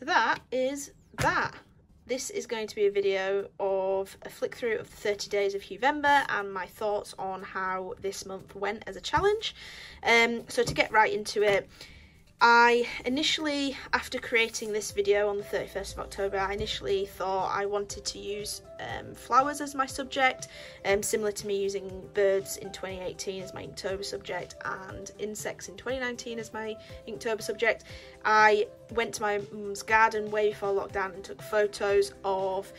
So that is that. This is going to be a video of a flick through of the 30 days of Huevember and my thoughts on how this month went as a challenge. Um, so to get right into it, I initially, after creating this video on the 31st of October, I initially thought I wanted to use um, flowers as my subject, um, similar to me using birds in 2018 as my Inktober subject and insects in 2019 as my Inktober subject. I went to my mum's garden way before lockdown and took photos of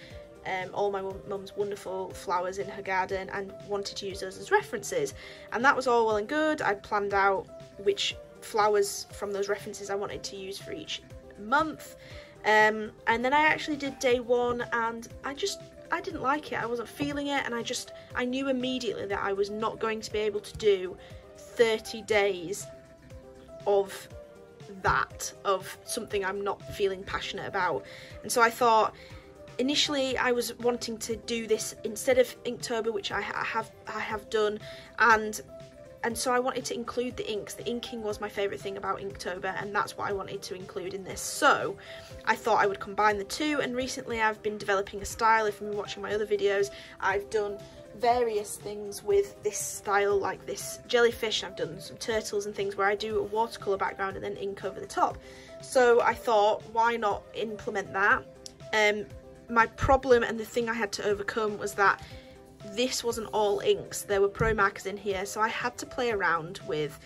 um, all my mum's wonderful flowers in her garden and wanted to use those as references. And that was all well and good. I planned out which flowers from those references I wanted to use for each month. Um, and then I actually did day one and I just I didn't like it. I wasn't feeling it and I just I knew immediately that I was not going to be able to do 30 days of that of something I'm not feeling passionate about. And so I thought initially I was wanting to do this instead of Inktober which I, I have I have done and and so I wanted to include the inks. The inking was my favourite thing about Inktober and that's what I wanted to include in this. So I thought I would combine the two and recently I've been developing a style. If you've been watching my other videos, I've done various things with this style like this jellyfish. I've done some turtles and things where I do a watercolour background and then ink over the top. So I thought why not implement that. Um, my problem and the thing I had to overcome was that this wasn't all inks. There were pro markers in here so I had to play around with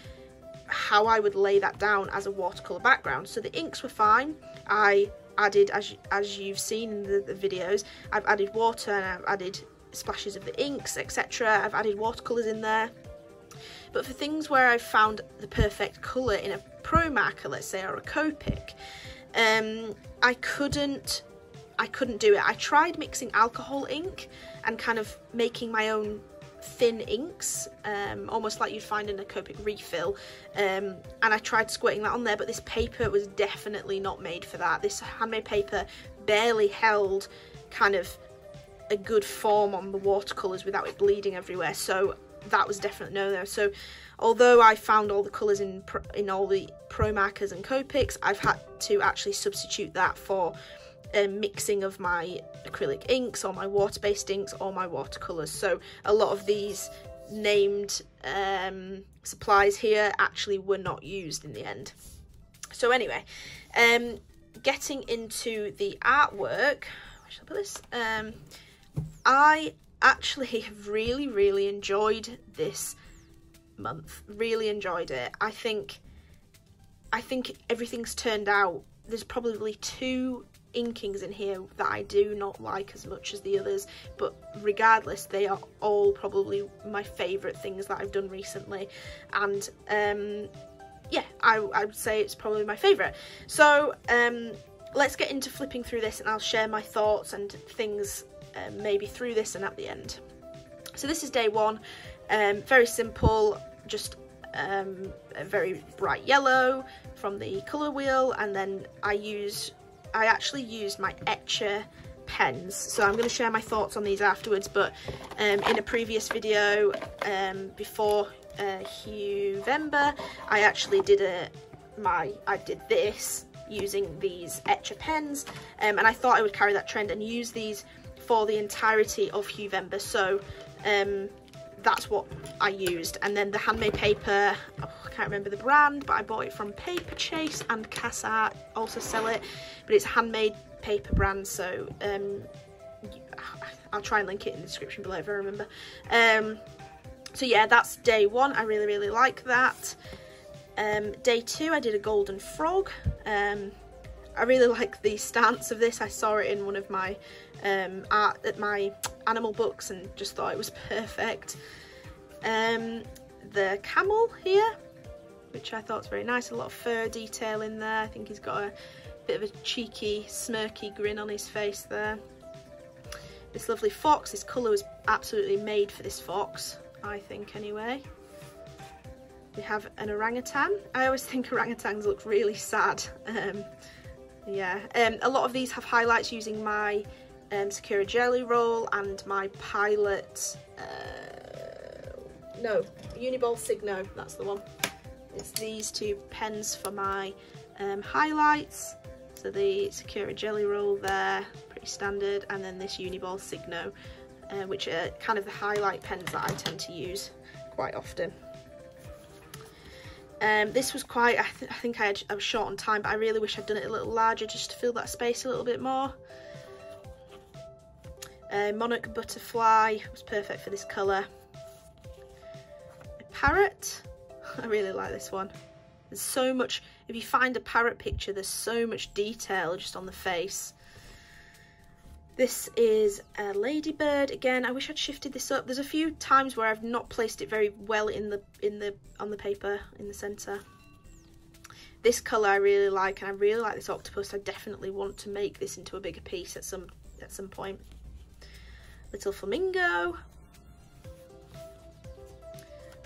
how I would lay that down as a watercolour background. So the inks were fine. I added as, as you've seen in the, the videos I've added water and I've added splashes of the inks etc I've added watercolours in there. But for things where I've found the perfect colour in a pro marker let's say or a Copic um, I couldn't I couldn't do it. I tried mixing alcohol ink and kind of making my own thin inks, um, almost like you'd find in a Copic refill, um, and I tried squirting that on there, but this paper was definitely not made for that. This handmade paper barely held kind of a good form on the watercolours without it bleeding everywhere, so that was definitely no no. So although I found all the colours in, in all the Pro markers and Copics, I've had to actually substitute that for a mixing of my acrylic inks or my water-based inks or my watercolours. So a lot of these named um, supplies here actually were not used in the end. So anyway, um, getting into the artwork, where I put this? Um, I actually have really, really enjoyed this month. Really enjoyed it. I think, I think everything's turned out. There's probably two inkings in here that I do not like as much as the others but regardless they are all probably my favourite things that I've done recently. And um, yeah I, I would say it's probably my favourite. So um, let's get into flipping through this and I'll share my thoughts and things uh, maybe through this and at the end. So this is day one um, very simple just um, a very bright yellow from the colour wheel and then I use I actually used my Etchr pens so I'm going to share my thoughts on these afterwards but um, in a previous video um, before uh, Huevember I actually did a my I did this using these Etchr pens um, and I thought I would carry that trend and use these for the entirety of Huevember so um, that's what I used. And then the handmade paper oh, I can't remember the brand but I bought it from Paperchase and Cass Art also sell it but it's handmade paper brand so um, I'll try and link it in the description below if I remember. Um, so yeah that's day one. I really really like that. Um, day two I did a golden frog. Um, I really like the stance of this I saw it in one of my um, art at my animal books and just thought it was perfect. Um, the camel here, which I thought was very nice, a lot of fur detail in there. I think he's got a bit of a cheeky, smirky grin on his face there. This lovely fox, this colour was absolutely made for this fox, I think anyway. We have an orangutan. I always think orangutans look really sad. Um, yeah, um, a lot of these have highlights using my um, Sakura Gelly Roll and my Pilot, uh, no, Uniball Signo, that's the one. It's these two pens for my um, highlights. So the Sakura Gelly Roll there, pretty standard, and then this Uniball Signo, uh, which are kind of the highlight pens that I tend to use quite often. Um, this was quite, I, th I think I, had, I was short on time, but I really wish I'd done it a little larger just to fill that space a little bit more. Uh, Monarch Butterfly was perfect for this colour. A parrot, I really like this one. There's so much, if you find a parrot picture, there's so much detail just on the face. This is a ladybird. Again, I wish I'd shifted this up. There's a few times where I've not placed it very well in the in the on the paper in the centre. This colour I really like and I really like this octopus. I definitely want to make this into a bigger piece at some at some point. Little flamingo.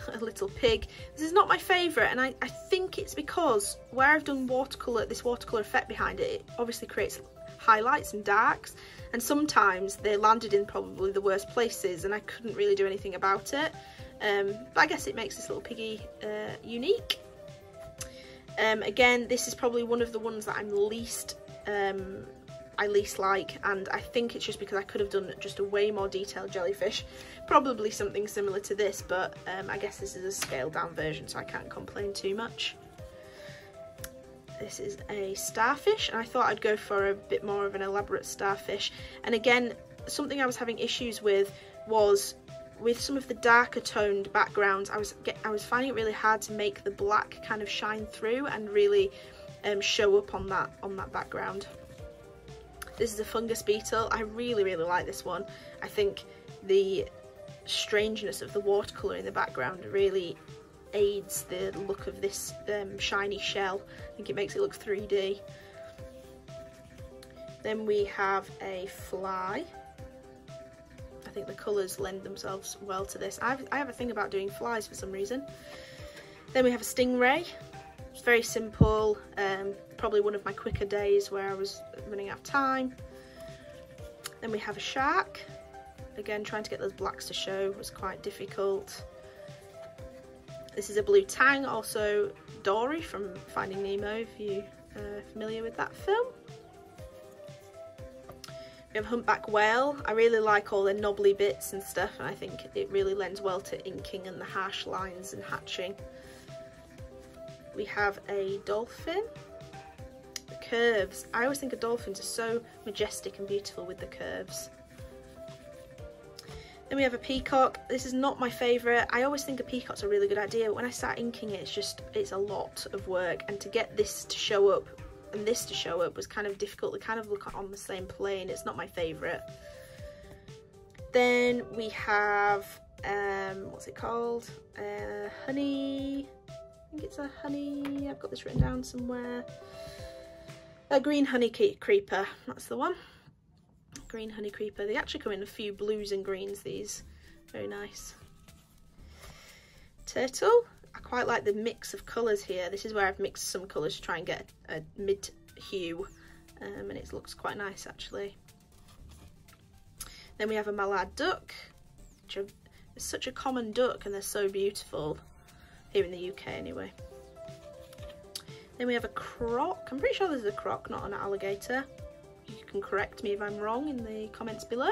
a little pig. This is not my favourite and I, I think it's because where I've done watercolour, this watercolour effect behind it, it obviously creates highlights and darks and sometimes they landed in probably the worst places and I couldn't really do anything about it. Um, but I guess it makes this little piggy uh, unique. Um, again this is probably one of the ones that I'm least um, I least like and I think it's just because I could have done just a way more detailed jellyfish. Probably something similar to this but um, I guess this is a scaled down version so I can't complain too much this is a starfish and I thought I'd go for a bit more of an elaborate starfish. And again something I was having issues with was with some of the darker toned backgrounds. I was get, I was finding it really hard to make the black kind of shine through and really um, show up on that on that background. This is a fungus beetle. I really really like this one. I think the strangeness of the watercolour in the background really aids the look of this um, shiny shell. I think it makes it look 3D. Then we have a fly. I think the colours lend themselves well to this. I've, I have a thing about doing flies for some reason. Then we have a stingray. It's very simple, um, probably one of my quicker days where I was running out of time. Then we have a shark. Again, trying to get those blacks to show was quite difficult. This is a blue tang, also Dory from Finding Nemo, if you are familiar with that film. We have humpback whale. I really like all the knobbly bits and stuff and I think it really lends well to inking and the harsh lines and hatching. We have a dolphin. The curves. I always think of dolphins are so majestic and beautiful with the curves. Then we have a peacock. This is not my favourite. I always think a peacock's a really good idea, but when I start inking it, it's just, it's a lot of work. And to get this to show up and this to show up was kind of difficult. They kind of look on the same plane. It's not my favourite. Then we have, um, what's it called? Uh, honey, I think it's a honey, I've got this written down somewhere. A green honey creeper, that's the one green honey creeper. They actually come in a few blues and greens, these. Very nice. Turtle. I quite like the mix of colours here. This is where I've mixed some colours to try and get a mid hue. Um, and it looks quite nice actually. Then we have a mallard duck, which are such a common duck and they're so beautiful here in the UK anyway. Then we have a croc. I'm pretty sure this is a croc, not an alligator can correct me if I'm wrong in the comments below.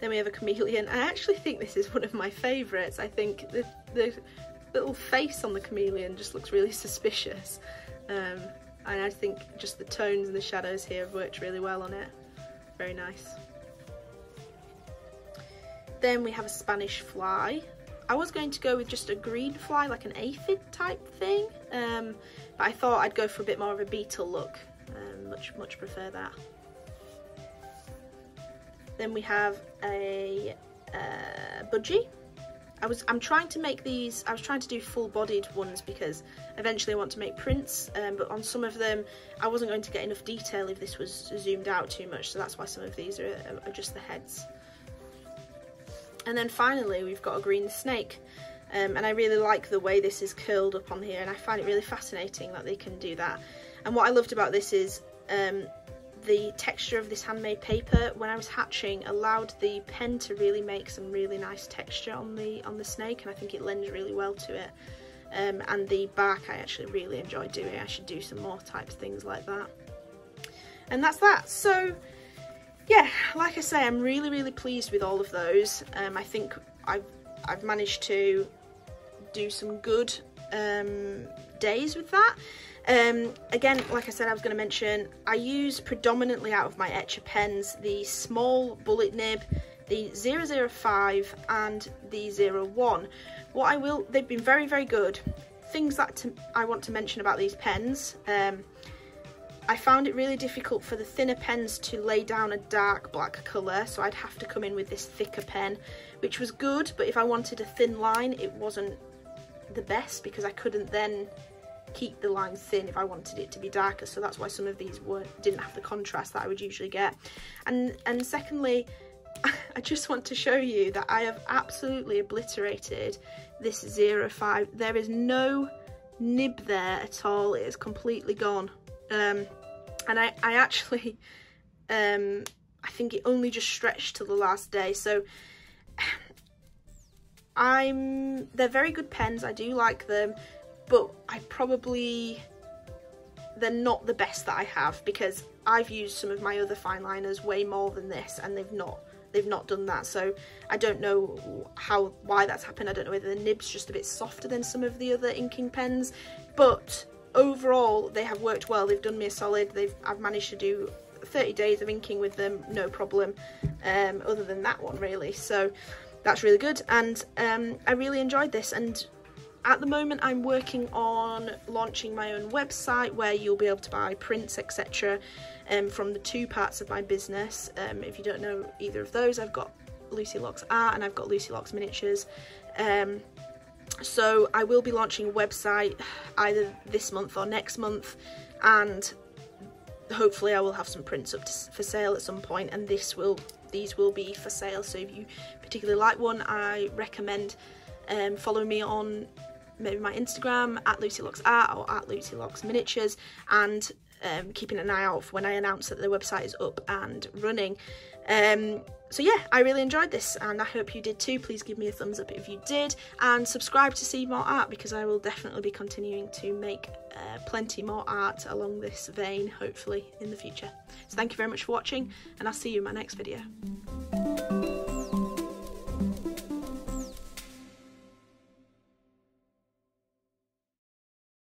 Then we have a chameleon. I actually think this is one of my favourites. I think the, the little face on the chameleon just looks really suspicious. Um, and I think just the tones and the shadows here have worked really well on it. Very nice. Then we have a Spanish fly. I was going to go with just a green fly, like an aphid type thing, um, but I thought I'd go for a bit more of a beetle look. Um, much, much prefer that. Then we have a uh, budgie. I was, I'm trying to make these, I was trying to do full-bodied ones because eventually I want to make prints, um, but on some of them I wasn't going to get enough detail if this was zoomed out too much, so that's why some of these are, are just the heads. And then finally we've got a green snake. Um, and I really like the way this is curled up on here and I find it really fascinating that they can do that. And what I loved about this is um, the texture of this handmade paper when I was hatching allowed the pen to really make some really nice texture on the on the snake and I think it lends really well to it. um, and the bark I actually really enjoy doing. I should do some more types of things like that. And that's that. So yeah, like I say, I'm really, really pleased with all of those. Um, I think I've, I've managed to do some good um, days with that. Um, again, like I said, I was going to mention, I use predominantly out of my Etchr pens the small bullet nib, the 005 and the 01. What I will, they've been very, very good. Things that to, I want to mention about these pens, um, I found it really difficult for the thinner pens to lay down a dark black colour, so I'd have to come in with this thicker pen, which was good, but if I wanted a thin line, it wasn't the best because I couldn't then keep the line thin if I wanted it to be darker so that's why some of these were didn't have the contrast that I would usually get. And and secondly I just want to show you that I have absolutely obliterated this 05 there is no nib there at all it is completely gone. Um, and I, I actually um, I think it only just stretched to the last day. So I'm they're very good pens. I do like them but I probably they're not the best that I have because I've used some of my other fine liners way more than this and they've not they've not done that. So I don't know how why that's happened. I don't know whether the nib's just a bit softer than some of the other inking pens but overall they have worked well. They've done me a solid. They've I've managed to do 30 days of inking with them no problem um, other than that one really. So that's really good. And um, I really enjoyed this. And at the moment I'm working on launching my own website where you'll be able to buy prints etc um, from the two parts of my business. Um, if you don't know either of those I've got Lucy Locks Art and I've got Lucy Locks Miniatures. So I will be launching a website either this month or next month and hopefully I will have some prints up for sale at some point and this will these will be for sale. So if you particularly like one I recommend um, follow me on maybe my Instagram at Lucy Locks Art or at Lucy Locks Miniatures and um, keeping an eye out for when I announce that the website is up and running. Um, so yeah, I really enjoyed this and I hope you did too. Please give me a thumbs up if you did and subscribe to see more art because I will definitely be continuing to make uh, plenty more art along this vein, hopefully, in the future. So thank you very much for watching and I'll see you in my next video.